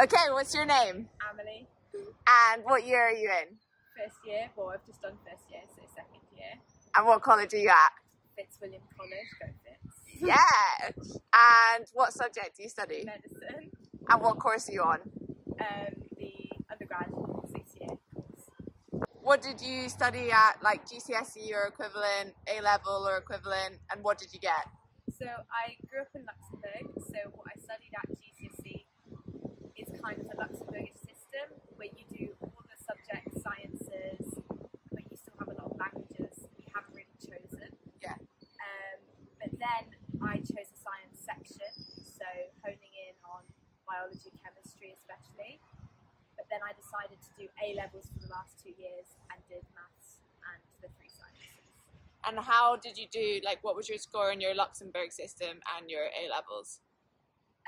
Okay, what's your name? Amelie, And what year are you in? first year. Well, I've just done first year, so second year. And what college are you at? Fitzwilliam College, go Fitz. Yeah. And what subject do you study? Medicine, And what course are you on? um, the undergrad six year course. What did you study at, like GCSE or equivalent, A level or equivalent, and what did you get? So I grew up in Luxembourg. So what I studied at GCSE kind of the Luxembourgish system where you do all the subjects, sciences, but you still have a lot of languages you haven't really chosen. Yeah. Um, but then I chose a science section, so honing in on biology, chemistry especially. But then I decided to do A levels for the last two years and did maths and the three sciences. And how did you do, like, what was your score in your Luxembourg system and your A levels?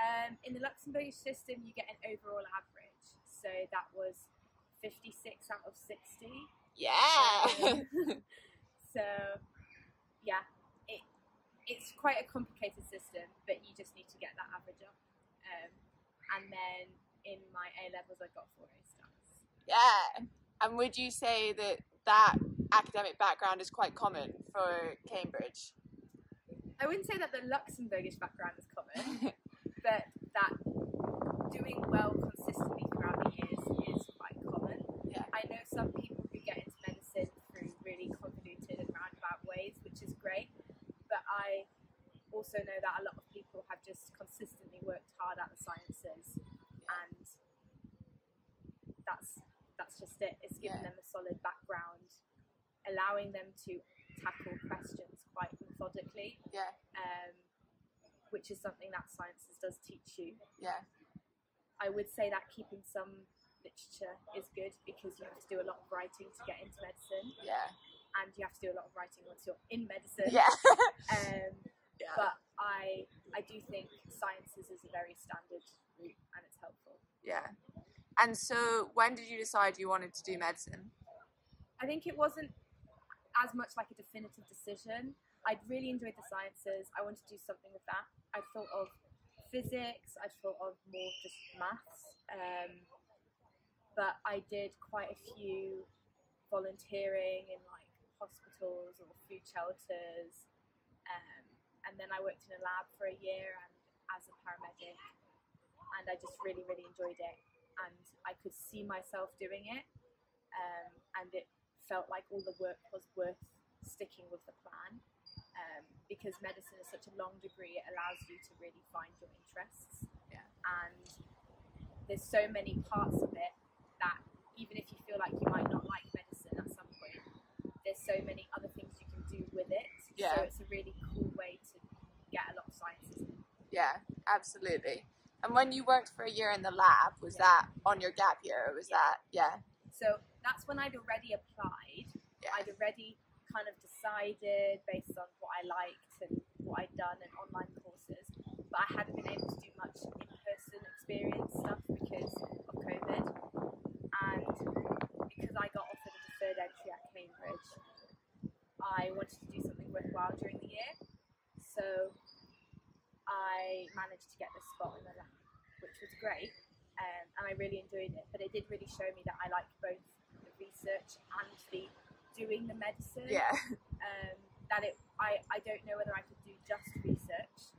Um, in the Luxembourgish system, you get an overall average. So that was 56 out of 60. Yeah. So, yeah, it, it's quite a complicated system, but you just need to get that average up. Um, and then in my A levels, I got four A stars. yeah. And would you say that that academic background is quite common for Cambridge? I wouldn't say that the Luxembourgish background is common, but that doing well consistently throughout the years is quite common. Yeah. I know some people who get into medicine through really convoluted and roundabout ways, which is great, but I also know that a lot of people have just consistently worked hard at the sciences, and that's that's just it. It's giving Yeah. them a solid background, allowing them to tackle questions quite methodically Yeah. um, which is something that sciences does teach you. Yeah. I would say that keeping some literature is good because you have to do a lot of writing to get into medicine, Yeah. and you have to do a lot of writing once you're in medicine. Yeah. Um, yeah. but I I do think sciences is a very standard route and it's helpful. Yeah. And so, when did you decide you wanted to do medicine? I think it wasn't as much like a definitive decision. I'd really enjoyed the sciences. I wanted to do something with that. I thought of physics. I thought of more just maths. Um, but I did quite a few volunteering in like hospitals or food shelters. Um, and then I worked in a lab for a year and as a paramedic. And I just really, really enjoyed it. And I could see myself doing it. Um, and it felt like all the work was worth sticking with the plan um, because medicine is such a long degree it allows you to really find your interests Yeah. and there's so many parts of it that even if you feel like you might not like medicine at some point there's so many other things you can do with it Yeah. so it's a really cool way to get a lot of sciences in. Yeah, absolutely. And when you worked for a year in the lab, was Yeah. that on your gap year? Or was Yeah. that yeah? So that's when I'd already applied. Yeah. I'd already kind of decided based on what I liked and what I'd done and online courses, but I hadn't been able to do much in-person experience stuff because of COVID, and because I got offered a deferred entry at Cambridge, I wanted to do something worthwhile during the year. So I managed to get the spot in the lab, which was great um, and I really enjoyed it. But it did really show me that I like both the research and the doing the medicine. Yeah. Um, that it, I, I don't know whether I could do just research,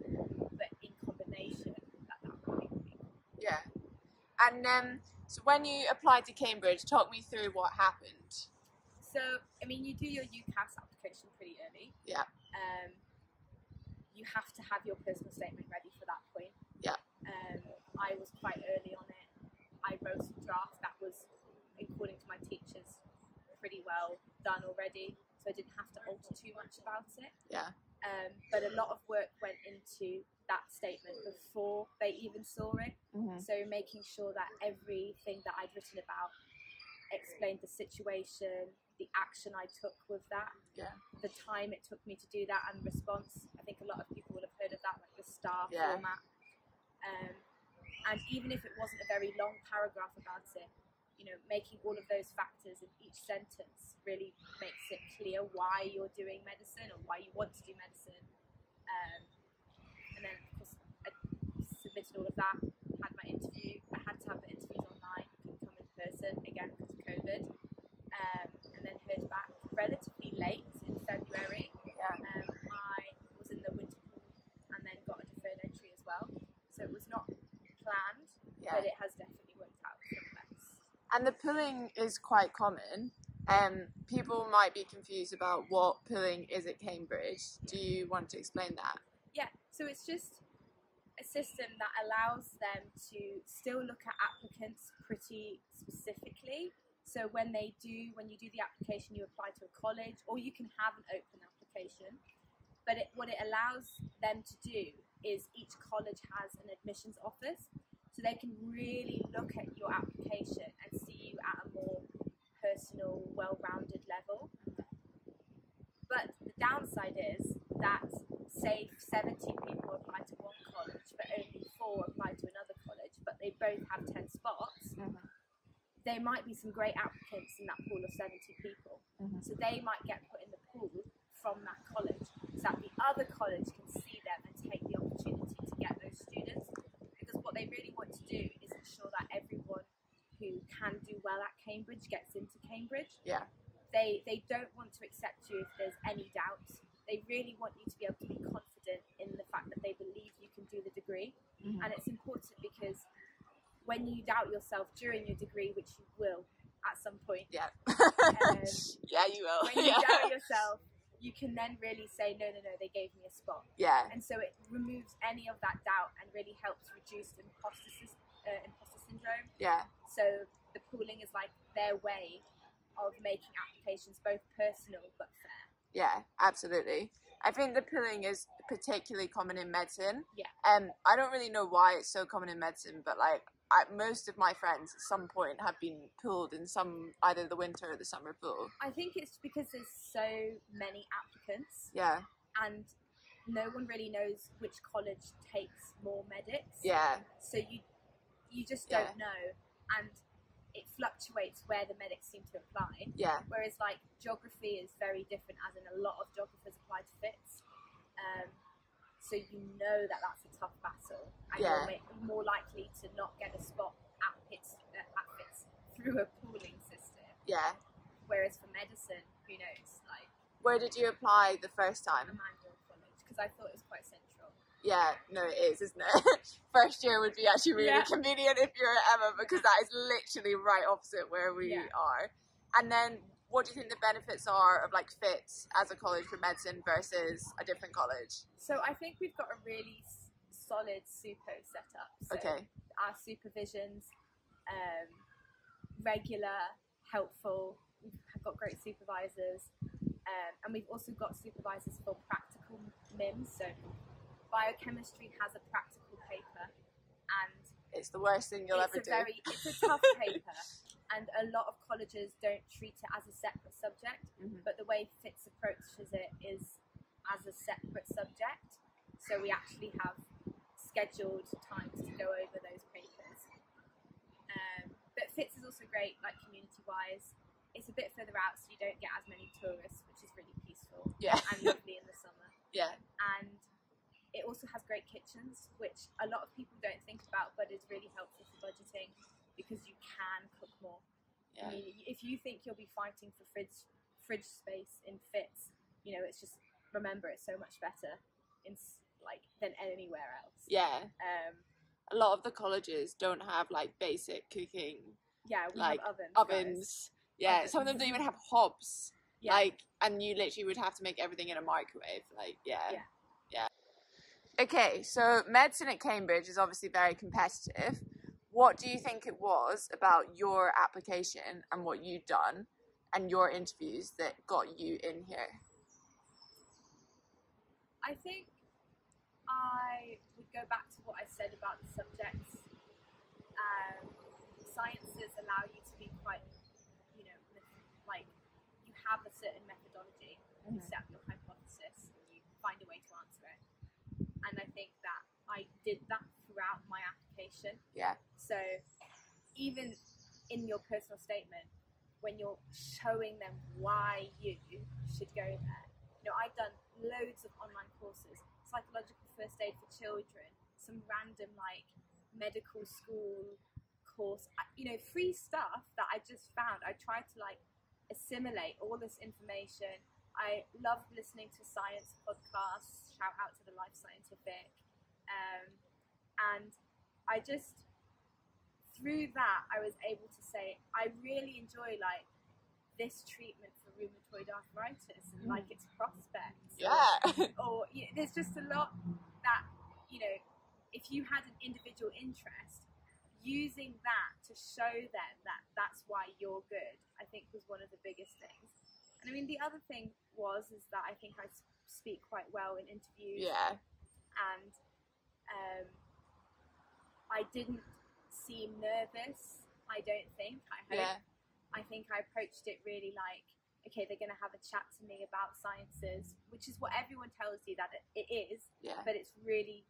but in combination, that that would be. Yeah. And um, so when you applied to Cambridge, talk me through what happened. So, I mean, you do your UCAS application pretty early. Yeah. Um, you have to have your personal statement ready for that point. Yeah. Um, I was quite early on it. I wrote a draft that was, according to my teachers, pretty well done already, so I didn't have to alter too much about it. Yeah. Um, but a lot of work went into that statement before they even saw it. Mm-hmm. So making sure that everything that I'd written about explained the situation, the action I took with that, Yeah. the time it took me to do that, and response. I think a lot of people would have heard of that, like the star Yeah. format. Um, and even if it wasn't a very long paragraph about it, you know, making all of those factors in each sentence really makes it clear why you're doing medicine or why you want to do medicine. Um, and then, of course, I submitted all of that, had my interview. I had to have the interviews online, couldn't come in person again because of COVID. Um, and then heard back relatively late in February. The pooling is quite common. Um, people might be confused about what pooling is at Cambridge. Do you want to explain that? Yeah, so it's just a system that allows them to still look at applicants pretty specifically. So when they do, when you do the application, you apply to a college, or you can have an open application. But it, what it allows them to do is each college has an admissions office, so they can really look at your application and see you at a more personal, well-rounded level. But the downside is that say 70 people apply to one college, but only four apply to another college, but they both have 10 spots. Mhm. There might be some great applicants in that pool of 70 people. Mhm. So they might get put in the pool from that college so that the other college can see them and take the opportunity to get those students. What they really want to do is ensure that everyone who can do well at Cambridge gets into Cambridge. Yeah. They they don't want to accept you if there's any doubt. They really want you to be able to be confident in the fact that they believe you can do the degree. Mhm. And it's important because when you doubt yourself during your degree, which you will at some point, Yeah. um, yeah, you will. when you yeah. doubt yourself, you can then really say, no, no, no, they gave me a spot. yeah. And so it removes any of that doubt and really helps reduce imposter, uh, imposter syndrome. Yeah. So the pooling is like their way of making applications both personal but fair. Yeah, absolutely. I think the pooling is particularly common in medicine. Yeah. Um, I don't really know why it's so common in medicine, but like I, most of my friends at some point have been pooled in some either the winter or the summer pool. I think it's because there's so many applicants Yeah, and no one really knows which college takes more medics. yeah, So you you just don't know and it fluctuates where the medics seem to apply. yeah, Whereas like geography is very different, as in a lot of geographers apply to Fitz. Um, so you know that that's a tough battle, and Yeah. you're more likely to not get a spot at Fitz, uh, at Fitz through a pooling system. yeah. Whereas for medicine, who knows? Like Where did you apply the first time? Emmanuel College, because I thought it was quite central. Yeah, no, it is, isn't it? First year would be actually really Yeah. convenient if you're at Emma because that is literally right opposite where we Yeah. are. And then, what do you think the benefits are of like Fitz as a college for medicine versus a different college? So I think we've got a really solid SUPO setup. So Okay, our supervisions, um, regular, helpful. We've got great supervisors, um, and we've also got supervisors for practical MIMS. So biochemistry has a practical paper, and it's the worst thing you'll it's ever a do. very it's a tough paper, and a lot of colleges don't treat it as a separate subject. Mhm. But the way Fitz approaches it is as a separate subject. So we actually have scheduled times to go over those papers. Um, but Fitz is also great, like community wise. It's a bit further out, so you don't get as many tourists, which is really peaceful Yeah, and lovely in the summer. yeah, And it also has great kitchens, which a lot of people don't think about, but is really helpful for budgeting because you can cook more. yeah. I mean, if you think you'll be fighting for fridge fridge space in Fitz, you know, it's just remember it's so much better in like than anywhere else. Yeah, Um, a lot of the colleges don't have like basic cooking yeah, we Like, have ovens. ovens. Yeah, some of them don't even have hobs. Yeah. Like, and you literally would have to make everything in a microwave. Like, yeah. Yeah. Yeah. Okay, so medicine at Cambridge is obviously very competitive. What do you think it was about your application and what you'd done and your interviews that got you in here? I think I would go back to what I said about the subjects. Um, sciences allow you to be quite, you know, like you have a certain methodology. You Mhm. set up your hypothesis and you find a way to answer it. And I think that I did that throughout my application. Yeah. So even in your personal statement, when you're showing them why you should go there, you know, I've done loads of online courses, psychological first aid for children, some random like medical school course, you know, free stuff that I just found. I tried to like assimilate all this information. I love listening to science podcasts. Shout out to the Life Scientific, um, and I just through that, I was able to say I really enjoy like this treatment for rheumatoid arthritis and like its prospects. Yeah. or you there's just a lot that you know if you had an individual interest using that to show them that that's why you're good i think was one of the biggest things and i mean the other thing was is that i think i speak quite well in interviews yeah. and um, i didn't seem nervous i don't think i hope Yeah. I think I approached it really like, okay, they're going to have a chat to me about sciences, which is what everyone tells you that it, it is, Yeah. but it's really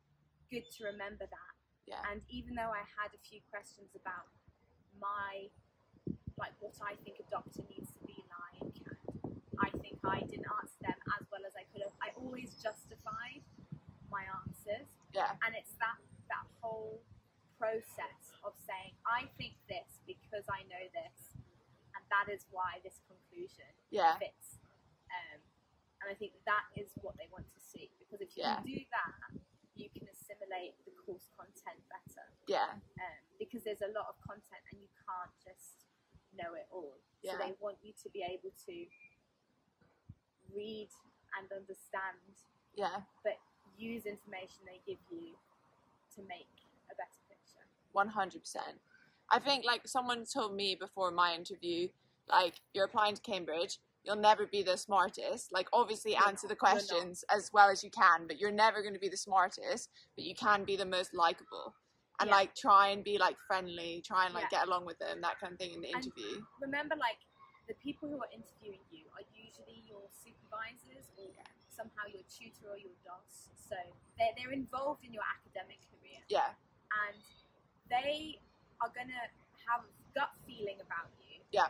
good to remember that. Yeah. And even though I had a few questions about my, like what I think a doctor needs to be like, and I think I didn't answer them as well as I could have, I always justified my answers Yeah. and it's that that whole process of saying I think this because I know this, and that is why this conclusion Yeah. fits. Um, and I think that is what they want to see because if you Yeah. do that, you can assimilate the course content better. Yeah. Um, because there's a lot of content and you can't just know it all. Yeah. So they want you to be able to read and understand Yeah. but use information they give you to make a better picture. One hundred percent. I think like someone told me before my interview, like you're applying to Cambridge, you'll never be the smartest. Like obviously answer the not. You're not. questions as well as you can, but you're never going to be the smartest. But you can be the most likable, and Yeah. like try and be like friendly, try and like Yeah. get along with them, that kind of thing in the And- interview. Remember, like the people who are interviewing you are usually your supervisors or somehow your tutor or your DOS. So they're, they're involved in your academic career Yeah. and they are going to have a gut feeling about you. Yeah.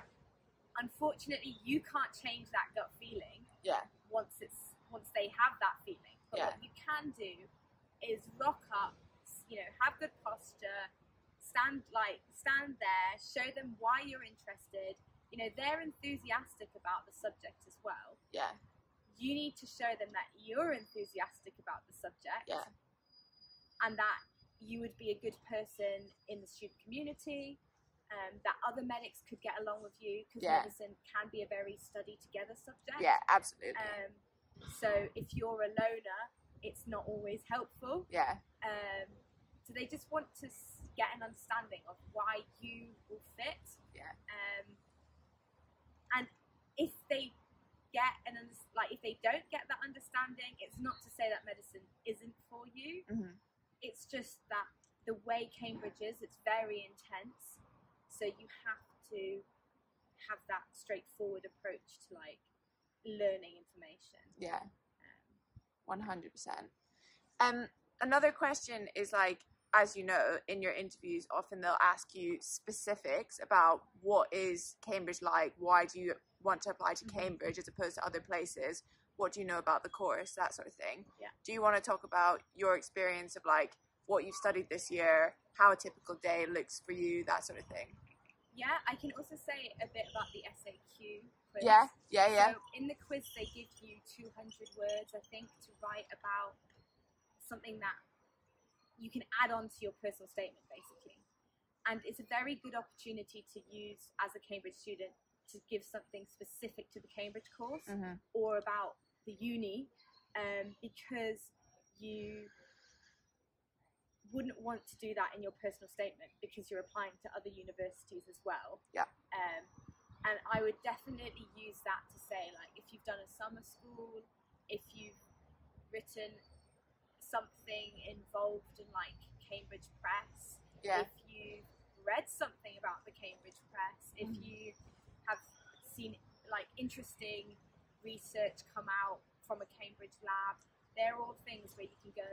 Unfortunately, you can't change that gut feeling. Yeah. Once it's once they have that feeling. But Yeah. what you can do is rock up, you know, have good posture, stand like stand there, show them why you're interested. You know, they're enthusiastic about the subject as well. Yeah. You need to show them that you're enthusiastic about the subject Yeah. and that you would be a good person in the student community, um, that other medics could get along with you because Yeah. medicine can be a very study together subject. Yeah. Absolutely. Um, so if you're a loner, it's not always helpful. yeah. Um, so they just want to get an understanding of why you will fit. Yeah. Um, and if they get an like if they don't get that understanding, it's not to say that medicine isn't for you. Mhm. It's just that the way Cambridge is, it's very intense. So you have to have that straightforward approach to like learning information. Yeah. Um, One hundred percent. Um, another question is like, as you know, in your interviews, often they'll ask you specifics about what is Cambridge like. Why do you want to apply to Mhm. Cambridge as opposed to other places? What do you know about the course? That sort of thing. Yeah. Do you want to talk about your experience of like what you've studied this year, how a typical day looks for you, that sort of thing? yeah, I can also say a bit about the SAQ quiz. Yeah. Yeah. Yeah. So in the quiz, they give you 200 words, I think, to write about something that you can add on to your personal statement, basically. And it's a very good opportunity to use as a Cambridge student to give something specific to the Cambridge course Mhm. or about the uni um, because you wouldn't want to do that in your personal statement because you're applying to other universities as well. Yeah. Um, and I would definitely use that to say, like, if you've done a summer school, if you've written something involved in like Cambridge Press, Yeah. if you've read something about the Cambridge Press, if Mhm. you have seen like interesting research come out from a Cambridge lab, they're all things where you can go.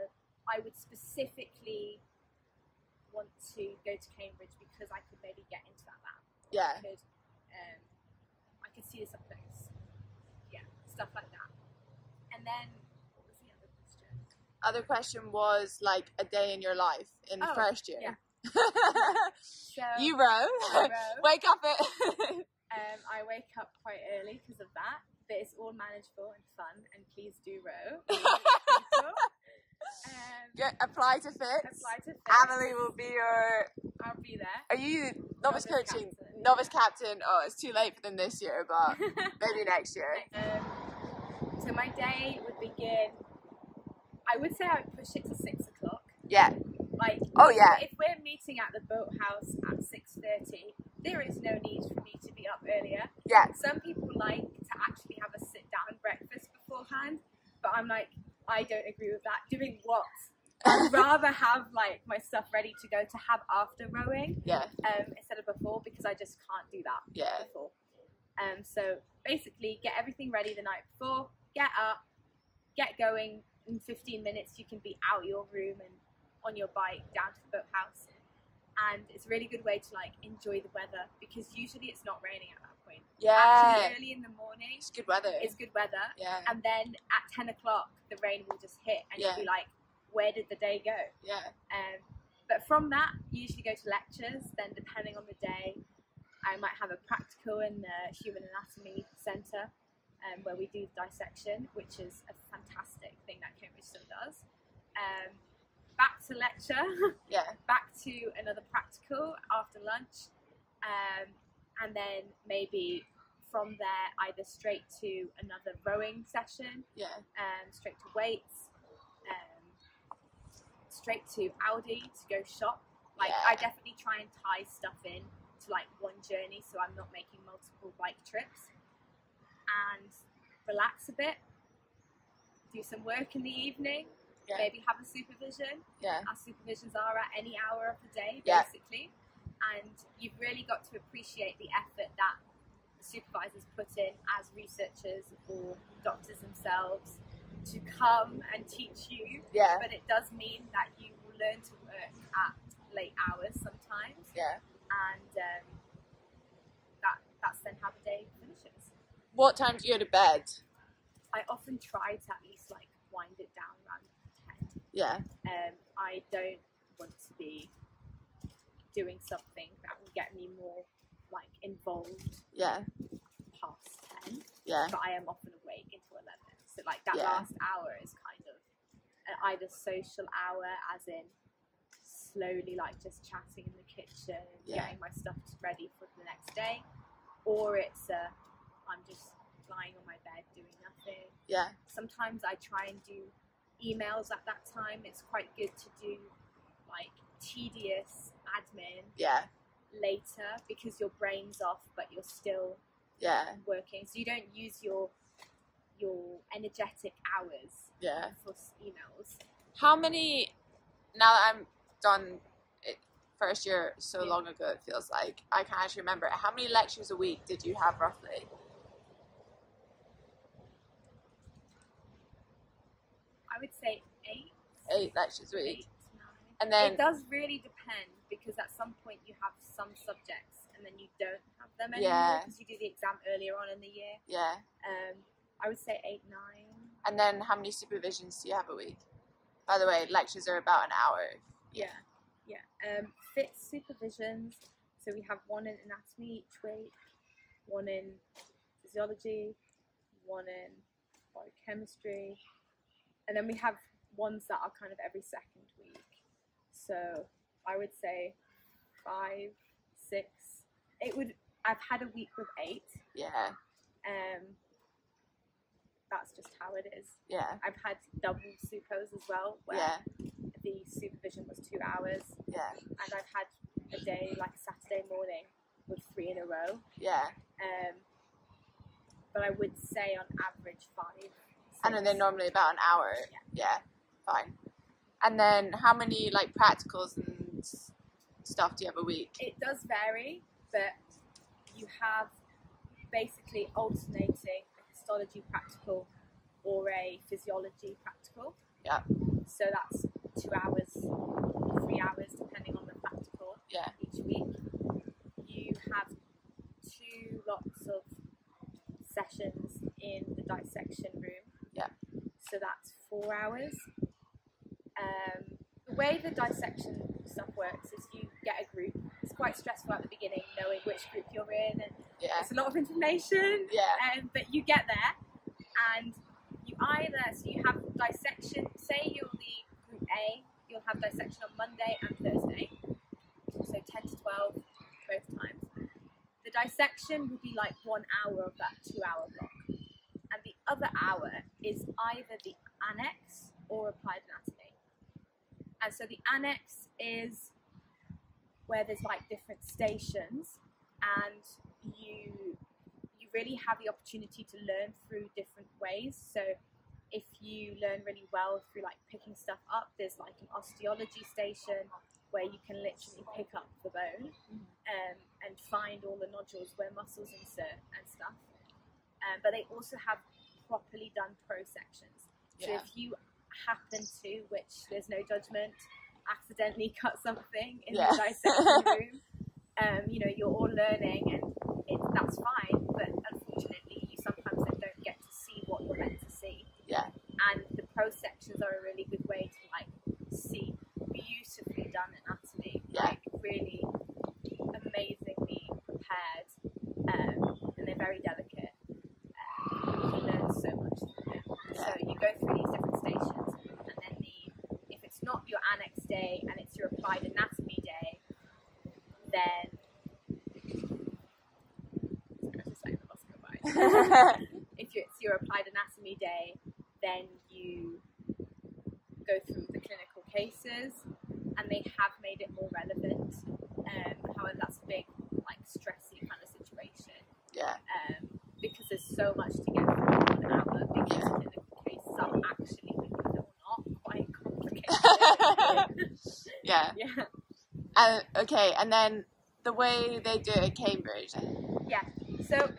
I would specifically want to go to Cambridge because I could maybe get into that lab. Yeah. I could, um, I could see this up close. Yeah, stuff like that. And then what was the other question? Other question was like a day in your life in Oh, first year. yeah. So you row. Row. Wake up at Um, I wake up quite early because of that, but it's all manageable and fun. And please do row. Really good people. Um, Get, apply to fit. apply to fit. Amelie will be your. I'll be there. Are you novice, Novice coaching? captain. Novice captain. Oh, it's too late for them this year, but maybe next year. um, so my day would begin. I would say I would push it to six o'clock. Yeah. Like, Oh, yeah. If we're meeting at the boathouse at six thirty, there is no need for me to be up earlier. Yeah. Some people like to actually have a sit down breakfast beforehand, but I'm like, I don't agree with that. Doing what? I'd rather have like my stuff ready to go to have after rowing Yeah. um, instead of before because I just can't do that Yeah. before. Um, so basically, get everything ready the night before, get up, get going. In 15 minutes, you can be out your room and on your bike down to the boathouse. And it's a really good way to like enjoy the weather because usually it's not raining at that point. Yeah. Actually, early in the morning, It's good weather. it's good weather. yeah. And then at 10 o'clock, the rain will just hit and Yeah. you'll be like, where did the day go? Yeah. Um, but from that, you usually go to lectures. Then, depending on the day, I might have a practical in the Human Anatomy Centre um, where we do dissection, which is a fantastic thing that Cambridge still does. Um, back to lecture, Yeah. back to another practical after lunch, um, and then maybe from there either straight to another rowing session Yeah. um, straight to weights, um, straight to Aldi to go shop. Like Yeah. I definitely try and tie stuff in to like one journey, so I'm not making multiple bike trips, and relax a bit. Do some work in the evening. Yeah. Maybe have a supervision. Yeah. Our supervisions are at any hour of the day, basically. Yeah. And you've really got to appreciate the effort that the supervisors put in as researchers or doctors themselves to come and teach you. Yeah. But it does mean that you will learn to work at late hours sometimes, Yeah. and um, that that's then how the day finishes. What time do you go to bed? I often try to at least like wind it down around. Yeah. um, I don't want to be doing something that will get me more like involved Yeah. past 10 Yeah. but I am often awake until 11 so like that Yeah. last hour is kind of an either social hour as in slowly like just chatting in the kitchen Yeah. getting my stuff ready for the next day or it's uh, I'm just lying on my bed doing nothing Yeah. sometimes I try and do emails at that time. It's quite good to do like tedious admin Yeah. later because your brain's off but you're still Yeah. working. So you don't use your your energetic hours Yeah. for emails. How many? Now that I'm done, it, first year so Yeah. long ago it feels like I can't actually remember. it. How many lectures a week did you have roughly? Would say eight, Eight lectures a week. eight, nine. And then it does really depend because at some point you have some subjects and then you don't have them anymore Yeah. because you do the exam earlier on in the year. yeah. Um, I would say eight, nine. And then how many supervisions do you have a week? By the way, lectures are about an hour. Yeah, yeah. Um, fit supervisions. So we have one in anatomy each week, one in physiology, one in biochemistry, and then we have ones that are kind of every second week. So I would say five, six. It would. I've had a week with eight. Yeah. Um, that's just how it is. Yeah. I've had double supos as well, where Yeah. the supervision was two hours, Yeah. and I've had a day like a Saturday morning with three in a row. Yeah. Um, but I would say on average five. And then they're normally about an hour. Yeah. Fine. And then how many like practicals and stuff do you have a week? It does vary, but you have basically alternating a histology practical or a physiology practical. Yeah. So that's two hours, three hours, depending on the practical. Yeah. each week. You have two lots of sessions in the dissection room. So that's four hours. Um, the way the dissection stuff works is you get a group. It's quite stressful at the beginning knowing which group you're in, and Yeah. it's a lot of information. Yeah. Um, but you get there, and you either so you have dissection. Say you're the group A, you'll have dissection on Monday and Thursday, so 10 to 12 both times. The dissection will be like one hour of that two hour block, other hour is either the annex or applied anatomy. And so the annex is where there's like different stations, and you you really have the opportunity to learn through different ways. So if you learn really well through like picking stuff up, there's like an osteology station where you can literally pick up the bone um, and find all the nodules where muscles insert and stuff. Um, but they also have properly done pro sections. So Yeah. if you happen to, which there's no judgment, accidentally cut something in the dissection room, um, you know, you're all learning and it, that's fine. But unfortunately, you sometimes don't get to see what you're meant to see. Yeah. And the prosections are a really good way to like see beautifully done anatomy, Yeah. like really amazingly prepared, um, and they're very delicate. Learn so much. So you go through these different stations, and then the if it's not your annex day and it's your applied anatomy day, then I just let the bus go by if it's your applied anatomy day, then you go through the clinical cases, and they have made it more relevant. Um, however, that's a big, like, stressy kind of situation yeah. um, because there's so much to get through in an hour. Because clinical cases are actually, believe it or not, quite complicated. Yeah. yeah. And okay, and then the way they do it at Cambridge. Yeah. So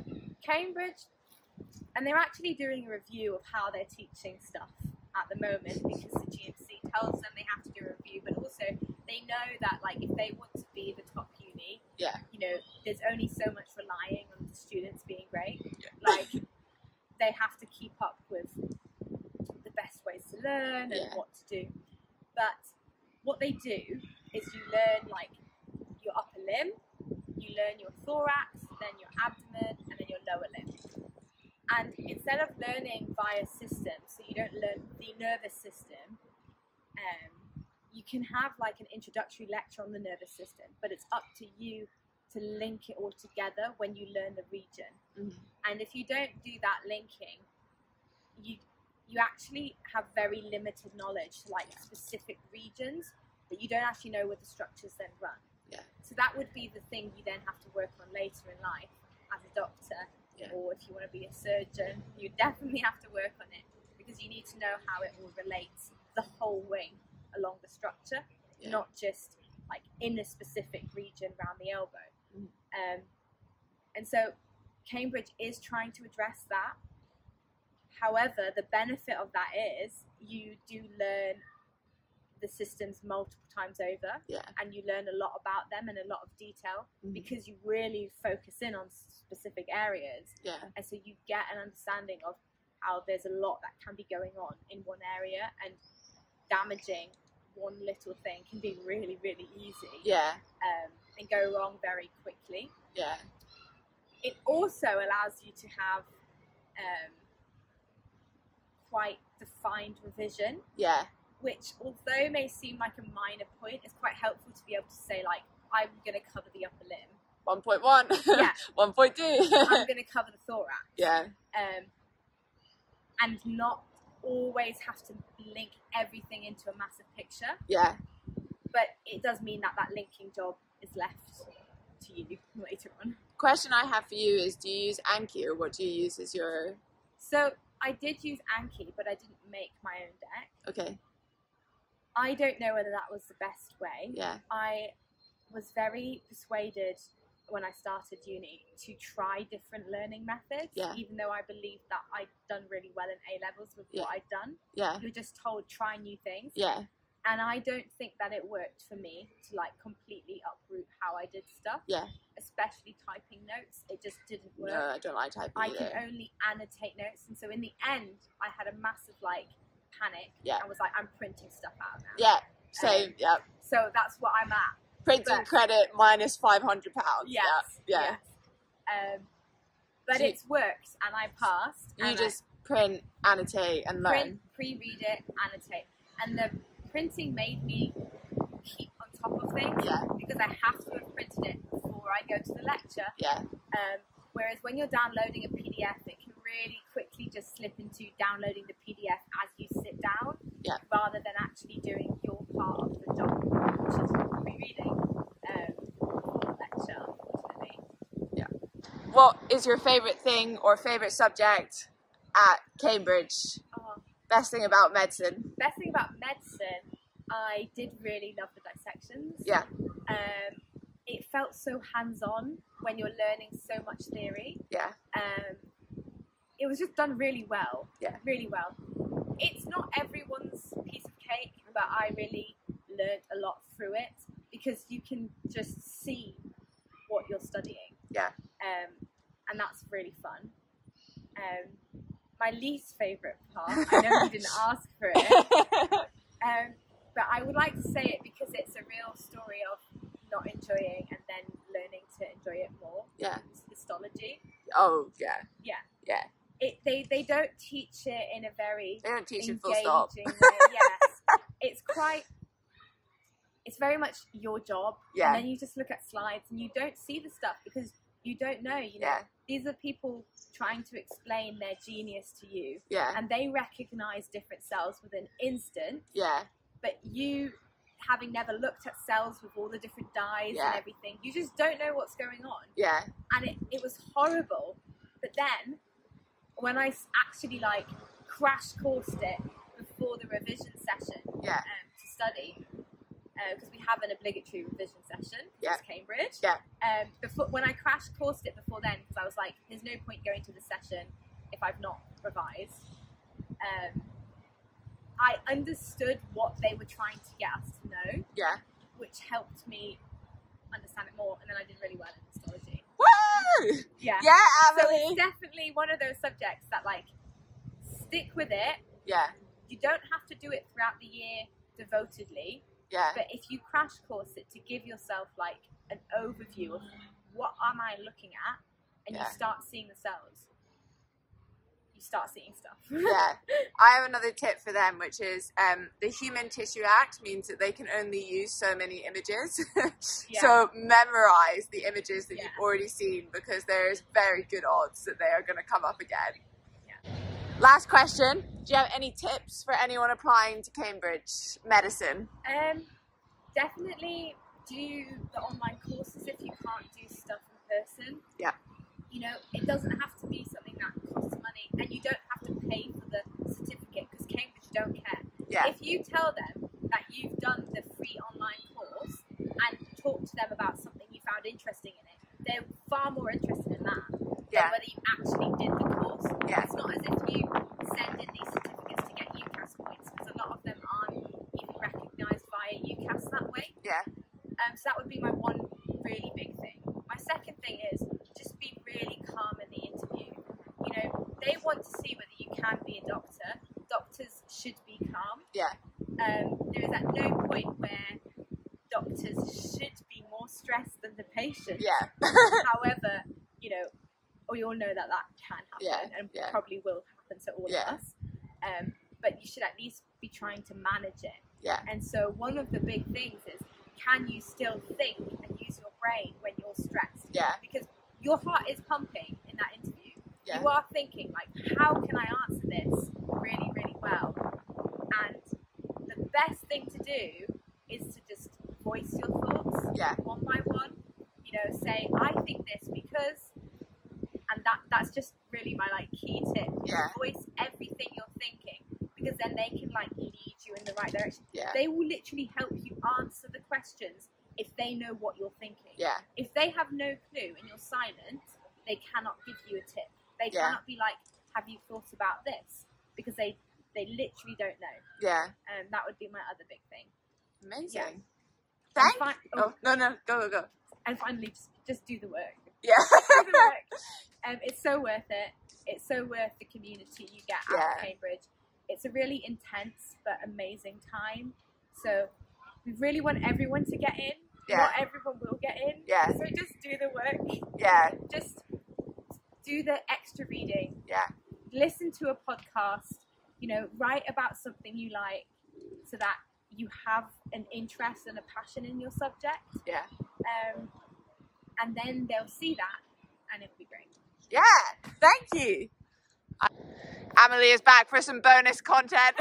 Cambridge, and they're actually doing a review of how they're teaching stuff at the moment because the GMC tells them they have to do a review, but also they know that like if they want to be the top uni, Yeah. you know, there's only so much relying on the students being great. Yeah. Like they have to keep up with the best ways to learn and Yeah. what to do. But what they do is you learn like your upper limb, you learn your thorax, then your abdomen, and then your lower limb. And instead of learning via systems, so you don't learn the nervous system, um, you can have like an introductory lecture on the nervous system, but it's up to you to link it all together when you learn the region. Mhm. And if you don't do that linking, you you actually have very limited knowledge, to like specific regions, but you don't actually know where the structures then run. Yeah. So that would be the thing you then have to work on later in life as a doctor, Yeah. or if you want to be a surgeon, you definitely have to work on it because you need to know how it all relates the whole wing along the structure, Yeah. not just like in a specific region around the elbow. Um, and so Cambridge is trying to address that. However, the benefit of that is you do learn the systems multiple times over Yeah. and you learn a lot about them in a lot of detail Mhm. because you really focus in on specific areas Yeah. and so you get an understanding of how there's a lot that can be going on in one area and damaging one little thing can be really really easy Yeah. um, and go wrong very quickly Yeah. it also allows you to have um, quite defined revision Yeah. which although may seem like a minor point is quite helpful to be able to say like i'm going to cover the upper limb One point one. Yeah. One point two. i'm going to cover the thorax yeah. um, and not always have to link everything into a massive picture. Yeah. But it does mean that that linking job is left to you later on. Question I have for you is: Do you use Anki or what do you use as your? So I did use Anki, but I didn't make my own deck. Okay. I don't know whether that was the best way. Yeah. I was very persuaded when I started uni to try different learning methods, Yeah. even though I believed that I'd done really well in A levels with what I'd done. Yeah. You were just told try new things. Yeah. And I don't think that it worked for me to like completely uproot how I did stuff. Yeah. Especially typing notes, it just didn't work. No, I don't like typing I either. can only annotate notes, and so in the end, I had a massive like panic. Yeah. and was like, I'm printing stuff out now. Yeah. Same. yeah. So that's what I'm at. Printing but- credit minus five hundred pounds. Yes. Yeah. yes. Um, but So it's worked, and I passed. You and I just print, annotate, and learn. print, pre-read it, annotate, and the printing made me keep on top of things Yeah. because I have to have printed it before I go to the lecture. Yeah. Um, whereas when you're downloading a PDF, it can really quickly just slip into downloading the PDF as you sit down, Yeah. rather than actually doing your part of the job, which is rereading um, the lecture. Unfortunately, What is your favourite thing or favourite subject at Cambridge? oh, Best thing about medicine? best thing about medicine, I did really love the dissections. Yeah. Um, it felt so hands-on when you're learning so much theory. Yeah. um, it was just done really well. Yeah. Really well. It's not everyone's piece of cake, but I really learned a lot through it because you can just see what you're studying. Yeah. Um, and that's really fun. Um, my least favourite part, I know you didn't ask for it, um, but I would like to say it because it's a real story of not enjoying and then learning to enjoy it more. Yeah. It's histology oh, yeah. Yeah. Yeah. it, they they don't teach it in a very They don't teach engaging full stop. way. Yes, it's quite. It's very much your job, Yeah. and then you just look at slides and you don't see the stuff because you don't know. You know, Yeah. These are people trying to explain their genius to you, Yeah. and they recognize different cells with an instant. Yeah. But you, having never looked at cells with all the different dyes Yeah. and everything, you just don't know what's going on Yeah. and it, it was horrible. But then, when I actually like crash coursed it before the revision session Yeah. um, to study, because we have an obligatory revision session, Yeah. it's Cambridge. Yeah. Um, before when I crash coursed it before then, because I was like, there's no point going to the session if I've not revised. Um, I understood what they were trying to get us to know, Yeah. which helped me understand it more, and then I did really well in histology. Woo! Yeah. Yeah, So Amelie. it's definitely one of those subjects that like stick with it. Yeah. You don't have to do it throughout the year devotedly, Yeah. but if you crash course it to give yourself like an overview of what am I looking at, and Yeah. you start seeing the cells, you start seeing stuff. yeah. I have another tip for them, which is um, the Human Tissue Act means that they can only use so many images. Yeah. So memorize the images that Yeah. you've already seen because there's very good odds that they are going to come up again. Last question. Do you have any tips for anyone applying to Cambridge medicine? Um, definitely do the online courses if you can't do stuff in person. Yeah. You know, it doesn't have to be something that costs money, and you don't have to pay for the certificate because Cambridge don't care. Yeah. If you tell them that you've done the free online course and talk to them about something you found interesting in it, they're far more interested in that Yeah. than whether you actually did the course. Yeah. It's not as if you send in these certificates to get UCAS points because a lot of them aren't even recognised via UCAS that way. Yeah. Um, so that would be my one really big thing. My second thing is just be really calm in the interview. You know, they want to see whether you can be a doctor. Doctors should be calm. Yeah. Um, there is at no point where doctors should be more stressed patient. Yeah. However, you know, we all know that that can happen Yeah, and yeah. probably will happen to all Yeah. of us. Um, but you should at least be trying to manage it. Yeah. And so one of the big things is can you still think and use your brain when you're stressed? Yeah. Because your heart is pumping in that interview. Yeah. You are thinking like, how can I answer this really, really well? And the best thing to do is to just voice your thoughts Yeah. one by one. You know, say, I think this because, and that that's just really my like key tip. Yeah. Voice everything you're thinking because then they can like lead you in the right direction. Yeah. They will literally help you answer the questions if they know what you're thinking. Yeah. If they have no clue and you're silent, they cannot give you a tip. They Yeah. cannot be like, "Have you thought about this?" Because they they literally don't know. Yeah. And that would be my other big thing. Amazing. Thank fi- Oh, no, no. Go, go, go. and finally, just just do the work. Yeah. do the work. Um, it's so worth it. It's so worth the community you get out Yeah. of Cambridge. It's a really intense but amazing time. So we really want everyone to get in. Yeah. Not everyone will get in. Yeah. So just do the work. Yeah. Just do the extra reading. Yeah. Listen to a podcast. You know, write about something you like, so that you have an interest and a passion in your subject. Yeah. Um, and then they'll see that, and it'll be great. Yeah, thank you. Amelie is back for some bonus content.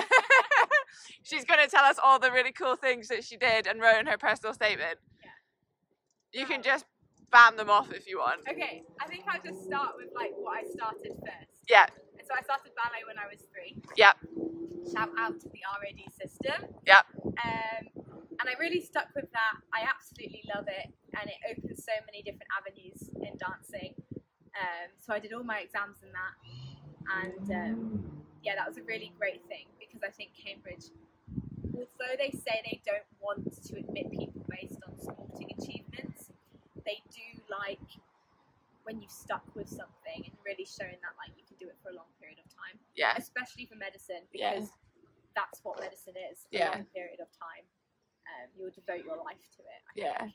She's going to tell us all the really cool things that she did and wrote in her personal statement. Yeah. You can just bam them off if you want. Okay, I think I'll just start with like what I started first. Yeah, And so I started ballet when I was three. Yep. Shout out to the RAD system. Yep. Um, and I really stuck with that. I absolutely love it, and it opens so many different avenues in dancing. Um, so I did all my exams in that, and um, yeah, that was a really great thing because I think Cambridge, although they say they don't want to admit people based on sporting achievements, they do like when you've stuck with something and really shown that like you can do it for a long period of time yeah, especially for medicine Yeah. because that's what medicine is a Yeah. long period of time um, you'll devote your life to it I Yeah. think.